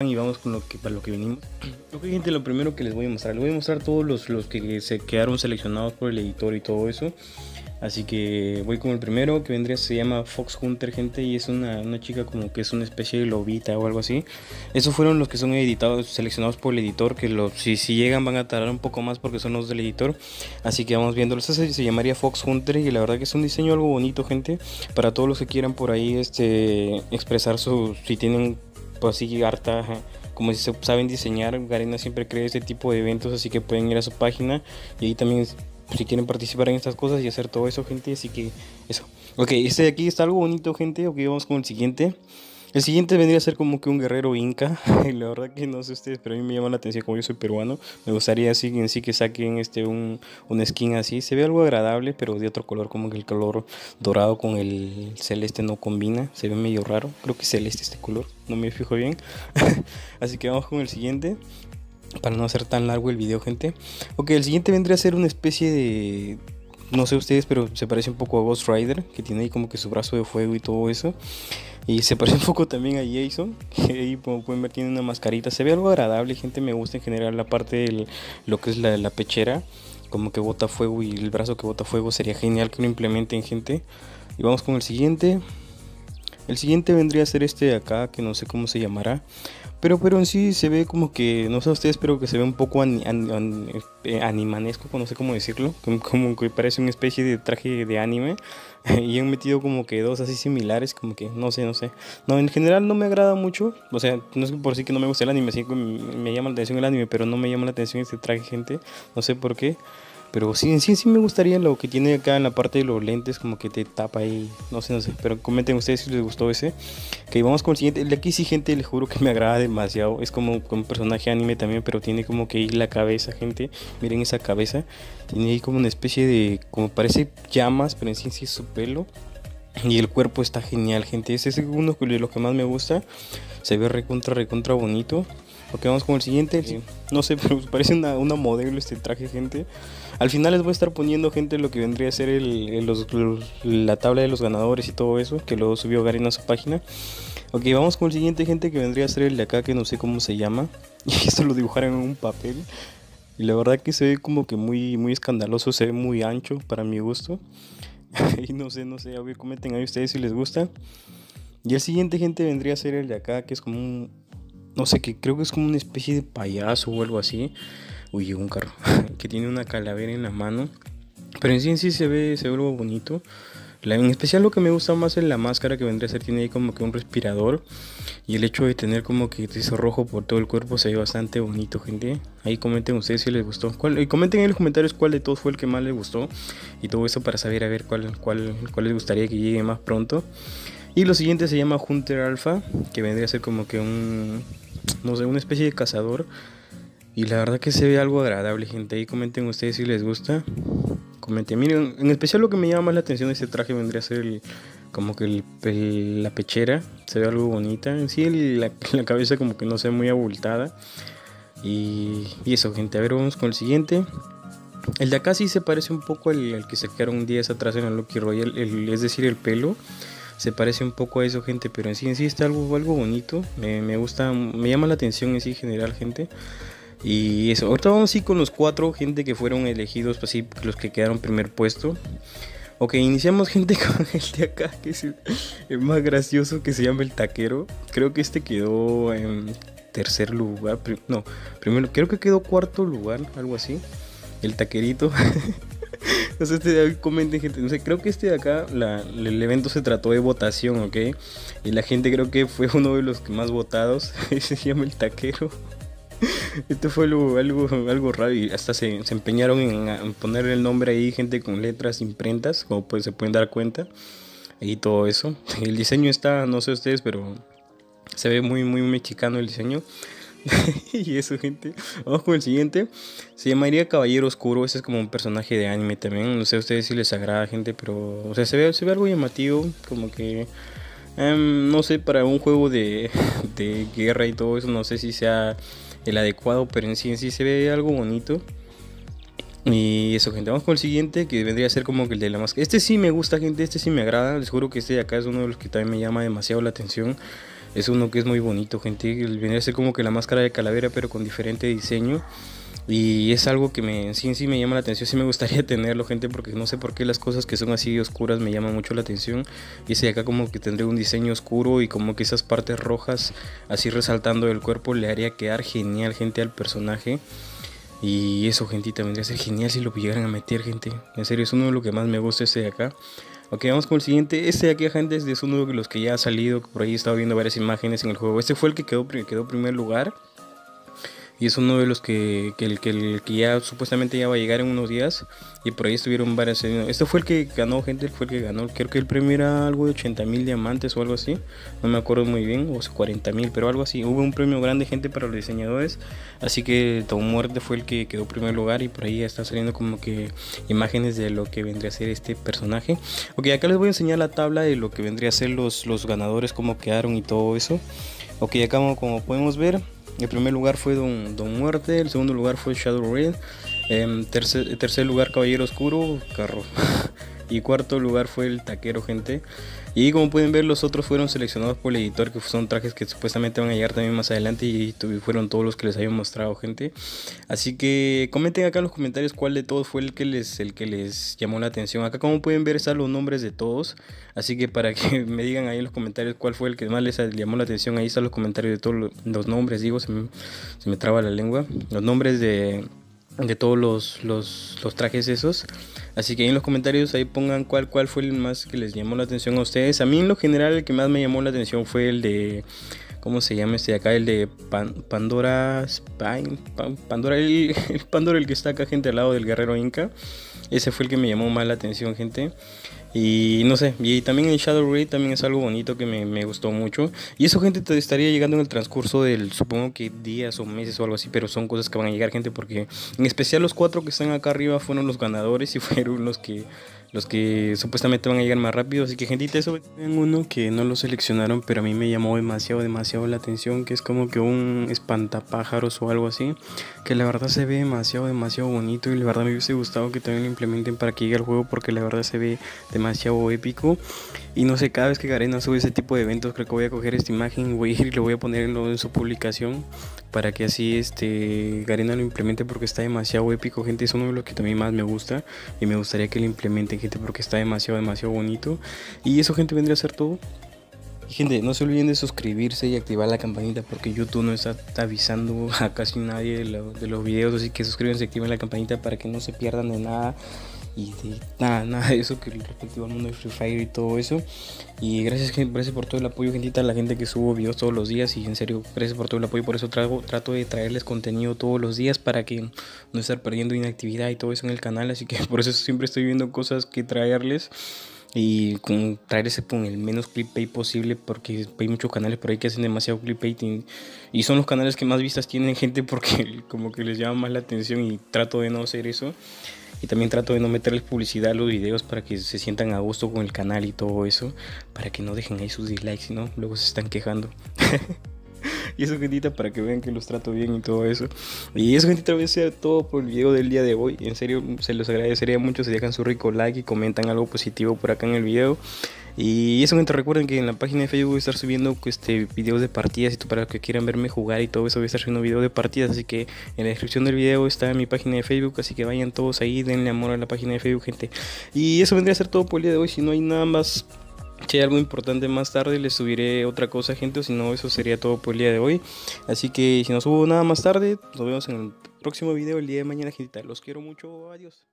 y vamos con lo que para lo que venimos. Ok gente, lo primero que les voy a mostrar, les voy a mostrar todos los, los que se quedaron seleccionados por el editor y todo eso. Así que voy con el primero que vendría, se llama Fox Hunter, gente, y es una, una, chica como que es una especie de lobita o algo así. Esos fueron los que son editados, seleccionados por el editor, que los, si, si llegan van a tardar un poco más porque son los del editor. Así que vamos viendo, esta se, se, llamaría Fox Hunter y la verdad que es un diseño algo bonito, gente, para todos los que quieran por ahí este, expresar su, si tienen pues así harta como si saben diseñar Garena siempre crea este tipo de eventos así que pueden ir a su página y ahí también si quieren participar en estas cosas y hacer todo eso gente así que eso. Ok este de aquí está algo bonito gente ok vamos con el siguiente el siguiente vendría a ser como que un guerrero inca. Y la verdad que no sé ustedes, pero a mí me llama la atención como yo soy peruano. Me gustaría así en sí que saquen este un, un skin así. Se ve algo agradable, pero de otro color, como que el color dorado con el celeste no combina. Se ve medio raro. Creo que es celeste este color. No me fijo bien. así que vamos con el siguiente. Para no hacer tan largo el video, gente. Ok, el siguiente vendría a ser una especie de no sé ustedes, pero se parece un poco a Ghost Rider, que tiene ahí como que su brazo de fuego y todo eso. Y se parece un poco también a Jason, que ahí como pueden ver tiene una mascarita. Se ve algo agradable, gente, me gusta en general la parte de lo que es la, la pechera. Como que bota fuego y el brazo que bota fuego sería genial que lo implementen, gente. Y vamos con el siguiente. El siguiente vendría a ser este de acá, que no sé cómo se llamará. Pero, pero en sí se ve como que, no sé ustedes, pero que se ve un poco an, an, an, eh, animanesco, no sé cómo decirlo. Como, que parece una especie de traje de anime. y han metido como que dos así similares, como que no sé, no sé. No, en general no me agrada mucho. O sea, no es por sí que no me gusta el anime, sí me llama la atención el anime, pero no me llama la atención este traje, gente. No sé por qué. Pero sí, sí, sí me gustaría lo que tiene acá en la parte de los lentes, como que te tapa ahí, no sé, no sé. Pero comenten ustedes si les gustó ese. Ok, vamos con el siguiente. El de aquí sí, gente, les juro que me agrada demasiado. Es como, como un personaje anime también, pero tiene como que ahí la cabeza, gente. Miren esa cabeza. Tiene ahí como una especie de, como parece llamas, pero en sí, sí es su pelo. Y el cuerpo está genial, gente. Ese es uno de los que más me gusta. Se ve recontra, recontra bonito. Ok, vamos con el siguiente. Sí. No sé, pero parece una, una, modelo este traje, gente. Al final les voy a estar poniendo, gente, lo que vendría a ser el, el, los, los, la tabla de los ganadores y todo eso, que lo subió Garena a su página. Ok, vamos con el siguiente, gente, que vendría a ser el de acá, que no sé cómo se llama. Y esto lo dibujaron en un papel. Y la verdad que se ve como que muy, muy escandaloso, se ve muy ancho para mi gusto. y no sé, no sé, a ver, comenten ahí ustedes si les gusta. Y el siguiente, gente, vendría a ser el de acá, que es como un, no sé, que creo que es como una especie de payaso o algo así. Uy, un carro que tiene una calavera en la mano. Pero en sí en sí se ve, se ve algo bonito. En especial lo que me gusta más es la máscara que vendría a ser, tiene ahí como que un respirador. Y el hecho de tener como que eso rojo por todo el cuerpo se ve bastante bonito, gente. Ahí comenten ustedes si les gustó. Y comenten en los comentarios cuál de todos fue el que más les gustó. Y todo eso para saber a ver cuál, cuál, cuál les gustaría que llegue más pronto. Y lo siguiente se llama Hunter Alpha, que vendría a ser como que un, no sé, una especie de cazador. Y la verdad que se ve algo agradable, gente. Ahí comenten ustedes si les gusta. Comenten. Miren, en especial lo que me llama más la atención de este traje vendría a ser el, como que la pechera. Se ve algo bonita. En sí, la, la, cabeza como que no se ve muy abultada. Y, y, eso, gente. A ver, vamos con el siguiente. El de acá sí se parece un poco al, al que se quedaron días atrás en el Lucky Royal. El, es decir, el pelo se parece un poco a eso, gente, pero en sí en sí está algo, algo bonito. Me, me gusta, me llama la atención en sí en general, gente. Y eso, ahorita vamos así con los cuatro gente que fueron elegidos, pues sí, los que quedaron primer puesto. Ok, iniciamos gente con el de acá, que es el, el más gracioso, que se llama el taquero. Creo que este quedó en tercer lugar, no, primero, creo que quedó cuarto lugar, algo así. El taquerito. no sé, este, comenten gente. Creo que este de acá, el evento se trató de votación, ¿ok? Y la gente creo que fue uno de los que más votados. se llama el taquero. Esto fue algo, algo, algo raro y hasta se, se empeñaron en, en, poner el nombre ahí, gente con letras imprentas, como pues se pueden dar cuenta. Y todo eso. El diseño está, no sé ustedes, pero se ve muy, muy mexicano el diseño. y eso, gente. Vamos con el siguiente. Se llamaría Caballero Oscuro. Ese es como un personaje de anime también. No sé a ustedes si les agrada, gente, pero. O sea, se ve, algo llamativo. Como que. Um, no sé, para un juego de, de guerra y todo eso, no sé si sea el adecuado, pero en sí en sí se ve algo bonito. Y eso, gente. Vamos con el siguiente, que vendría a ser como el de la máscara. Este sí me gusta, gente. Este sí me agrada. Les juro que este de acá es uno de los que también me llama demasiado la atención. Es uno que es muy bonito, gente. Viene a ser como que la máscara de calavera, pero con diferente diseño. Y es algo que me, sí, sí me llama la atención, sí me gustaría tenerlo, gente, porque no sé por qué las cosas que son así oscuras me llaman mucho la atención. Y ese de acá como que tendría un diseño oscuro y como que esas partes rojas así resaltando del cuerpo le haría quedar genial, gente, al personaje. Y eso, gentita, vendría a ser genial si lo llegaran a meter, gente. En serio, es uno de los que más me gusta ese de acá. Ok, vamos con el siguiente. Este de aquí, gente, es uno de los que ya ha salido. Por ahí he estado viendo varias imágenes en el juego. Este fue el que quedó, quedó primer lugar y es uno de los que, que, el, que, el, que ya supuestamente ya va a llegar en unos días y por ahí estuvieron varias este fue el que ganó gente fue el que ganó creo que el premio era algo de 80 mil diamantes o algo así no me acuerdo muy bien o 40 mil pero algo así hubo un premio grande gente para los diseñadores así que Tom Muerte fue el que quedó primer lugar y por ahí está saliendo como que imágenes de lo que vendría a ser este personaje. Ok acá les voy a enseñar la tabla de lo que vendría a ser los, los ganadores cómo quedaron y todo eso. Ok acá como podemos ver el primer lugar fue Don, Don Muerte, el segundo lugar fue Shadow Red, en tercer, tercer lugar Caballero Oscuro, carro. y cuarto lugar fue el Taquero, gente. Y como pueden ver, los otros fueron seleccionados por el editor, que son trajes que supuestamente van a llegar también más adelante y fueron todos los que les había mostrado, gente. Así que comenten acá en los comentarios cuál de todos fue el que les, el que les llamó la atención. Acá como pueden ver están los nombres de todos, así que para que me digan ahí en los comentarios cuál fue el que más les llamó la atención, ahí están los comentarios de todos los nombres, digo, se me, se me traba la lengua, los nombres de de todos los, los, los, trajes esos. Así que en los comentarios ahí pongan cuál, cuál fue el más que les llamó la atención a ustedes. A mí en lo general el que más me llamó la atención fue el de... ¿Cómo se llama este de acá? El de Pandora Pandora, el, el Pandora el que está acá gente al lado del guerrero Inca. Ese fue el que me llamó más la atención gente. Y no sé, y también el Shadow Raid también es algo bonito que me, me, gustó mucho. Y eso, gente, te estaría llegando en el transcurso del, supongo que días o meses o algo así, pero son cosas que van a llegar, gente, porque en especial los cuatro que están acá arriba fueron los ganadores y fueron los que los que supuestamente van a llegar más rápido. Así que, gentita, eso. En uno que no lo seleccionaron, pero a mí me llamó demasiado, demasiado la atención, que es como que un espantapájaros o algo así, que la verdad se ve demasiado, demasiado bonito y la verdad me hubiese gustado que también lo implementen para que llegue al juego porque la verdad se ve demasiado épico. Y no sé, cada vez que Garena sube ese tipo de eventos, creo que voy a coger esta imagen, voy a ir y lo voy a poner en, su publicación para que así este Garena lo implemente porque está demasiado épico, gente. Es uno de los que también más me gusta y me gustaría que lo implementen, gente, porque está demasiado, demasiado bonito. Y eso, gente, vendría a ser todo. Y gente, no se olviden de suscribirse y activar la campanita porque YouTube no está avisando a casi nadie de, de los videos. Así que suscríbanse activen la campanita para que no se pierdan de nada y de nada, nada de eso que respectivo al mundo de Free Fire y todo eso. Y gracias, gracias por todo el apoyo, gentita, a la gente que subo videos todos los días. Y en serio, gracias por todo el apoyo. Por eso trago, trato de traerles contenido todos los días para que no estar perdiendo inactividad y todo eso en el canal. Así que por eso siempre estoy viendo cosas que traerles y con traerse con el menos clickbait posible porque hay muchos canales por ahí que hacen demasiado clickbait y, y, son los canales que más vistas tienen gente porque como que les llama más la atención y trato de no hacer eso y también trato de no meterles publicidad a los videos para que se sientan a gusto con el canal y todo eso. Para que no dejen ahí sus dislikes, ¿no? Luego se están quejando. y eso, gentita, para que vean que los trato bien y todo eso. Y eso, gentita, voy a todo por el video del día de hoy. En serio, se los agradecería mucho si dejan su rico like y comentan algo positivo por acá en el video. Y eso, gente, recuerden que en la página de Facebook voy a estar subiendo este, videos de partidas y para los que quieran verme jugar y todo eso voy a estar subiendo videos de partidas. Así que en la descripción del video está mi página de Facebook, así que vayan todos ahí, denle amor a la página de Facebook, gente. Y eso vendría a ser todo por el día de hoy, si no hay nada más... Si hay algo importante más tarde les subiré otra cosa gente o si no eso sería todo por el día de hoy Así que si no subo nada más tarde nos vemos en el próximo video el día de mañana gente Los quiero mucho, adiós